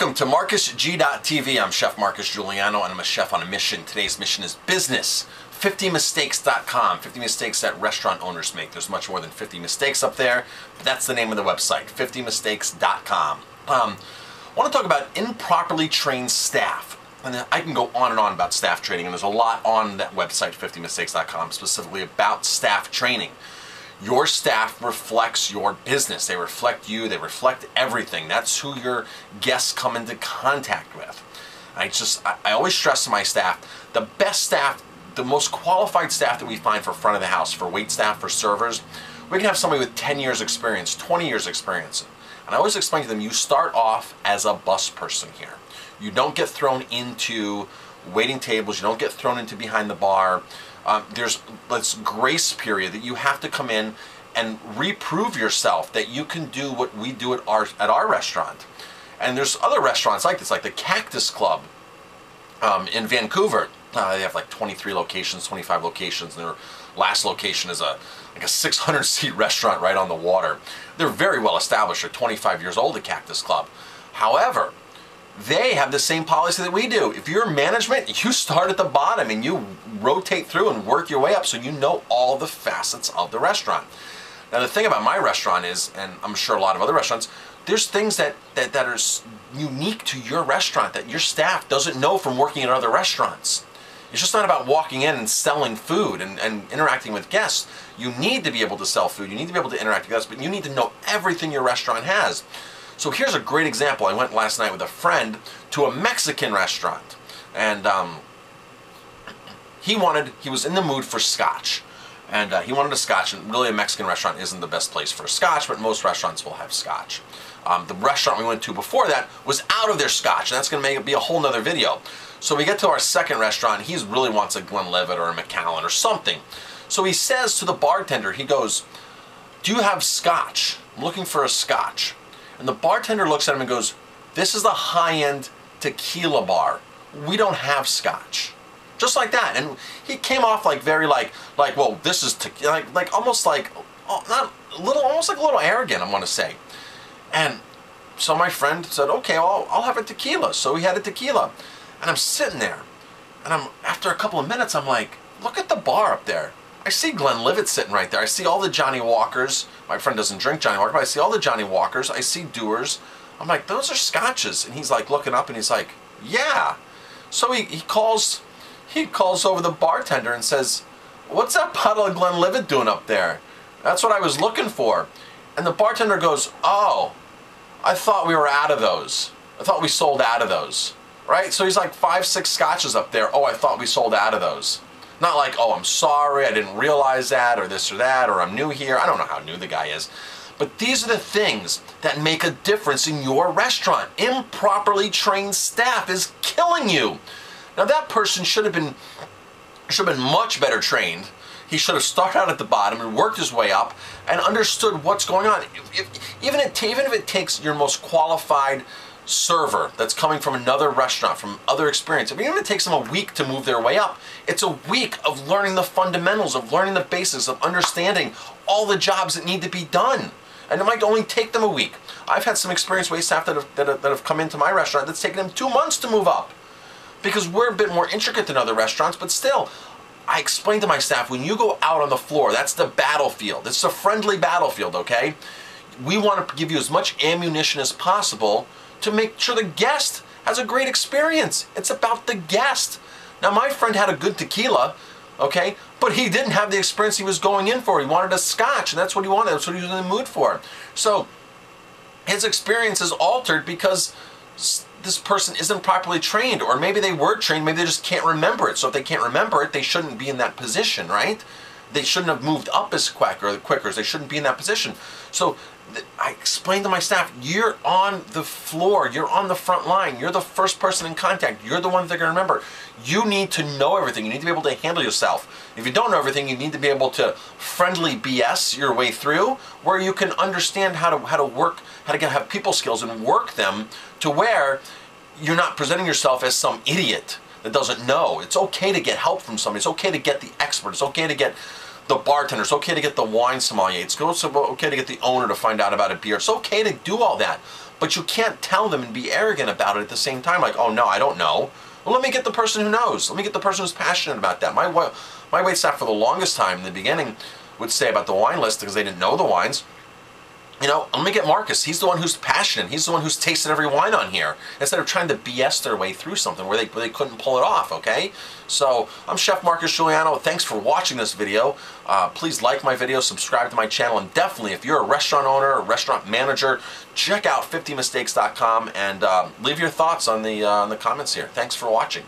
Welcome to MarcusG.tv. I'm Chef Marcus Guiliano and I'm a chef on a mission. Today's mission is business. 50mistakes.com. 50 mistakes that restaurant owners make. There's much more than 50 mistakes up there, but that's the name of the website, 50mistakes.com. Um, I want to talk about improperly trained staff. And I can go on and on about staff training, and there's a lot on that website, 50mistakes.com, specifically about staff training. Your staff reflects your business. They reflect you. They reflect everything. That's who your guests come into contact with. I just, I, always stress to my staff, the best staff, the most qualified staff that we find for front of the house, for wait staff, for servers, we can have somebody with 10 years experience, 20 years experience. And I always explain to them, you start off as a bus person here. You don't get thrown into waiting tables. You don't get thrown into behind the bar. Um, there's this grace period that you have to come in and reprove yourself that you can do what we do at our at our restaurant. And there's other restaurants like this, like the Cactus Club um, in Vancouver. Uh, they have like 23 locations, 25 locations, and their last location is a like a 600 seat restaurant right on the water. They're very well established. They're 25 years old, the Cactus Club. However, they have the same policy that we do. If you're management, you start at the bottom and you rotate through and work your way up so you know all the facets of the restaurant. Now the thing about my restaurant is, and I'm sure a lot of other restaurants, there's things that, that, that are unique to your restaurant that your staff doesn't know from working at other restaurants. It's just not about walking in and selling food and, and interacting with guests. You need to be able to sell food, you need to be able to interact with guests, but you need to know everything your restaurant has. So here's a great example. I went last night with a friend to a Mexican restaurant, and um, he wanted, he was in the mood for scotch. And uh, he wanted a scotch, and really a Mexican restaurant isn't the best place for scotch, but most restaurants will have scotch. Um, the restaurant we went to before that was out of their scotch, and that's going to make it be a whole nother video. So we get to our second restaurant, he really wants a Glenlivet or a Macallan or something. So he says to the bartender, he goes, do you have scotch? I'm looking for a scotch. And the bartender looks at him and goes, This is the high end tequila bar. We don't have scotch. Just like that. And he came off like very like, like, well, this is like, like almost like, oh, not a little, almost like a little arrogant, I want to say. And so my friend said, okay, well, I'll have a tequila. So he had a tequila. And I'm sitting there. And I'm, after a couple of minutes, I'm like, look at the bar up there. I see Glenlivet sitting right there. I see all the Johnnie Walkers. My friend doesn't drink Johnnie Walker, but I see all the Johnnie Walkers. I see Dewar's. I'm like, those are scotches. And he's like looking up and he's like, yeah. So he, he calls he calls over the bartender and says, what's that bottle of Glenlivet doing up there? That's what I was looking for. And the bartender goes, oh, I thought we were out of those. I thought we sold out of those. Right? So he's like five, six scotches up there. Oh, I thought we sold out of those. Not like, oh, I'm sorry, I didn't realize that, or this or that, or I'm new here. I don't know how new the guy is. But these are the things that make a difference in your restaurant. Improperly trained staff is killing you. Now that person should have been should have been much better trained. He should have started out at the bottom and worked his way up and understood what's going on. If, if, even, if, even if it takes your most qualified server that's coming from another restaurant, from other experience, even if it takes them a week to move their way up, it's a week of learning the fundamentals, of learning the basics, of understanding all the jobs that need to be done. And it might only take them a week. I've had some experienced wait staff that have, that have, that have come into my restaurant that's taken them two months to move up. Because we're a bit more intricate than other restaurants, but still, I explain to my staff, when you go out on the floor, that's the battlefield. It's a friendly battlefield, okay? We want to give you as much ammunition as possible to make sure the guest has a great experience. It's about the guest. Now, my friend had a good tequila, okay, but he didn't have the experience he was going in for. He wanted a scotch, and that's what he wanted. That's what he was in the mood for. So, his experience is altered because this person isn't properly trained, or maybe they were trained, maybe they just can't remember it. So, if they can't remember it, they shouldn't be in that position, right? They shouldn't have moved up as quick or quicker. They shouldn't be in that position. So I explained to my staff, you're on the floor, you're on the front line, you're the first person in contact, you're the one they're going to remember. You need to know everything, you need to be able to handle yourself. If you don't know everything, you need to be able to friendly BS your way through, where you can understand how to how to work, how to get have people skills and work them to where you're not presenting yourself as some idiot that doesn't know. It's okay to get help from somebody. It's okay to get the expert. It's okay to get the bartender. It's okay to get the wine sommelier. It's okay to get the owner to find out about a beer. It's okay to do all that. but you can't tell them and be arrogant about it at the same time. Like, oh no, I don't know. Well, let me get the person who knows. Let me get the person who's passionate about that. My my wait staff for the longest time in the beginning would say about the wine list because they didn't know the wines you know, let me get Marcus. He's the one who's passionate. He's the one who's tasted every wine on here. Instead of trying to BS their way through something where they, where they couldn't pull it off, okay? So, I'm Chef Marcus Guiliano. Thanks for watching this video. Uh, please like my video, subscribe to my channel, and definitely, if you're a restaurant owner or restaurant manager, check out 50mistakes.com and uh, leave your thoughts on the, uh, in the comments here. Thanks for watching.